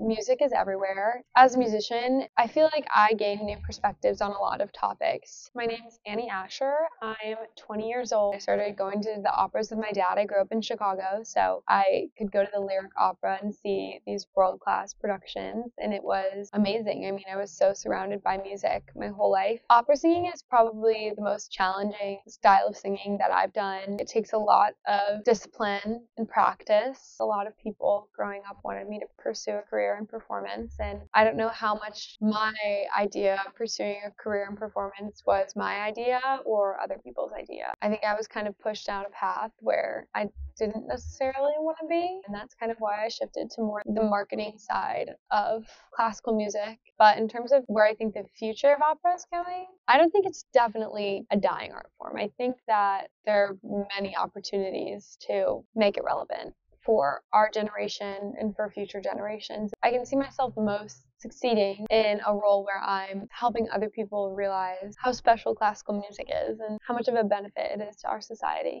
music is everywhere. As a musician, I feel like I gain new perspectives on a lot of topics. My name is Annie Asher. I'm 20 years old. I started going to the operas with my dad. I grew up in Chicago, so I could go to the Lyric Opera and see these world class productions, and it was amazing. I mean, I was so surrounded by music my whole life. Opera singing is probably the most challenging style of singing that I've done. It takes a lot of discipline and practice. A lot of people growing up wanted me to pursue a career in performance, and I don't know how much my idea of pursuing a career in performance was my idea or other people's idea. I think I was kind of pushed down a path where I didn't necessarily want to be. And that's kind of why I shifted to more the marketing side of classical music. But in terms of where I think the future of opera is going, I don't think it's definitely a dying art form. I think that there are many opportunities to make it relevant for our generation and for future generations. I can see myself most succeeding in a role where I'm helping other people realize how special classical music is and how much of a benefit it is to our society.